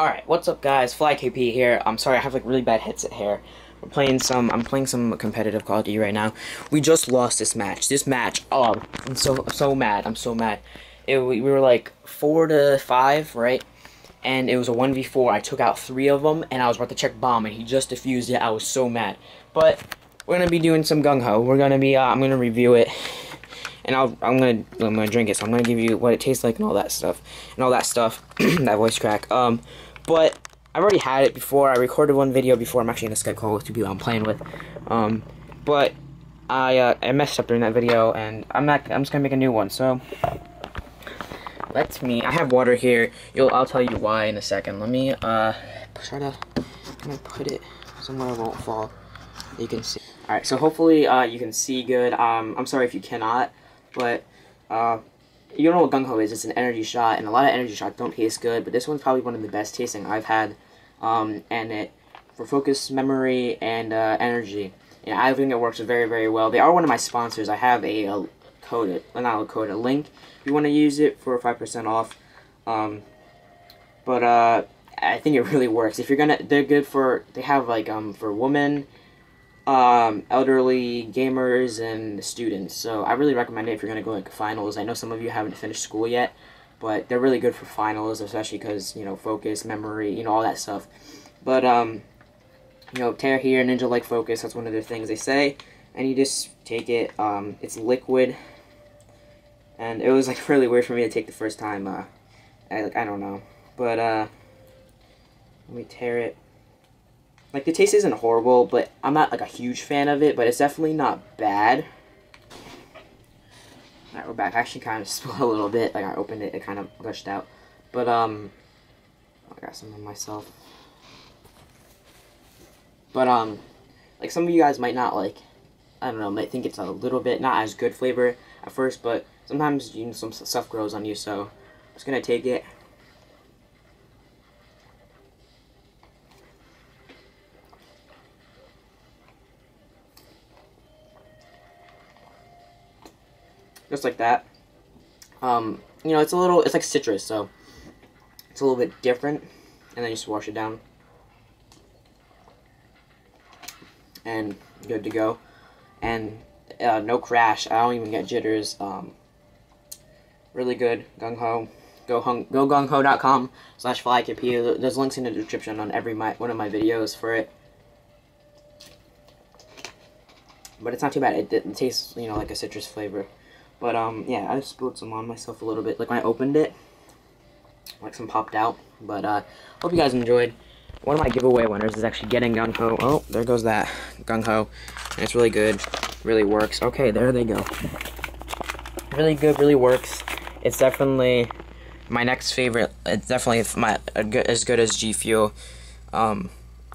Alright, what's up guys? FlyAKP here. I'm sorry, I have like really bad headset hair. We're playing some, I'm playing some competitive Call of Duty right now. We just lost this match. This match, oh, I'm so, so mad. I'm so mad. It, we, we were like 4 to 5, right? And it was a 1v4. I took out three of them, and I was about to check bomb, and he just defused it. I was so mad. But, we're to be doing some gung-ho. We're to be, uh, I'm to review it and I'll, I'm gonna I'm gonna drink it. So I'm gonna give you what it tastes like and all that stuff and all that stuff. that voice crack. Um, but I've already had it before. I recorded one video before. I'm actually in a Skype call with two people I'm playing with. Um, but I uh, I messed up during that video, and I'm not. I'm just gonna make a new one. So let me. I have water here. You'll. I'll tell you why in a second. Let me uh try to. I'm gonna put it somewhere it won't fall. You can see. All right. So hopefully uh, you can see good. Um, I'm sorry if you cannot, but uh, you don't know what gung ho is. It's an energy shot, and a lot of energy shots don't taste good, but this one's probably one of the best tasting I've had. Um, and it for focus, memory, and uh, energy. And I think it works very, very well. They are one of my sponsors. I have a, a code, well, not a code, a link. If you want to use it for five percent off. Um, but uh, I think it really works. If you're gonna, they're good for. They have like um for women um, elderly gamers and students. So I really recommend it if you're going to go like finals. I know some of you haven't finished school yet, but they're really good for finals, especially because, you know, focus, memory, you know, all that stuff. But, um, you know, tear here, ninja like focus, that's one of the things they say. And you just take it, um, it's liquid. And it was like really weird for me to take the first time. Uh, I, like, I don't know. But, uh, let me tear it. Like, the taste isn't horrible, but I'm not, like, a huge fan of it, but it's definitely not bad. Alright, we're back. I actually kind of spilled a little bit. Like, I opened it, it kind of gushed out. But, um, I got some of myself. But, um, like, some of you guys might not, like, I don't know, might think it's a little bit not as good flavor at first, but sometimes, you know, some stuff grows on you, so I'm just gonna take it. Just like that. Um, you know, it's a little, it's like citrus, so it's a little bit different. And then you just wash it down. And good to go. And uh, no crash. I don't even get jitters. Um, really good. Gung Ho. Go, hung, go gungho.com slash flyakp. There's links in the description on every my, one of my videos for it. But it's not too bad. It, it tastes, you know, like a citrus flavor. But, um, yeah, I spilled some on myself a little bit. Like, when I opened it, like, some popped out. But, uh, hope you guys enjoyed. One of my giveaway winners is actually getting Gung Ho. Oh, there goes that Gung Ho. And it's really good. Really works. Okay, there they go. Really good, really works. It's definitely my next favorite. It's definitely my as good as G Fuel. Um,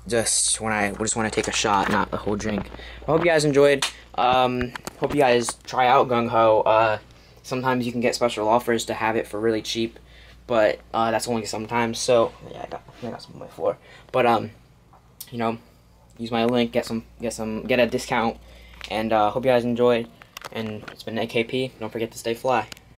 just when I just want to take a shot, not the whole drink. I hope you guys enjoyed. Um, hope you guys try out Gung Ho. Uh, sometimes you can get special offers to have it for really cheap, but uh, that's only sometimes. So yeah, I got I got some on my floor. But um, you know, use my link, get some get some get a discount, and uh, hope you guys enjoyed. And it's been AKP. Don't forget to stay fly.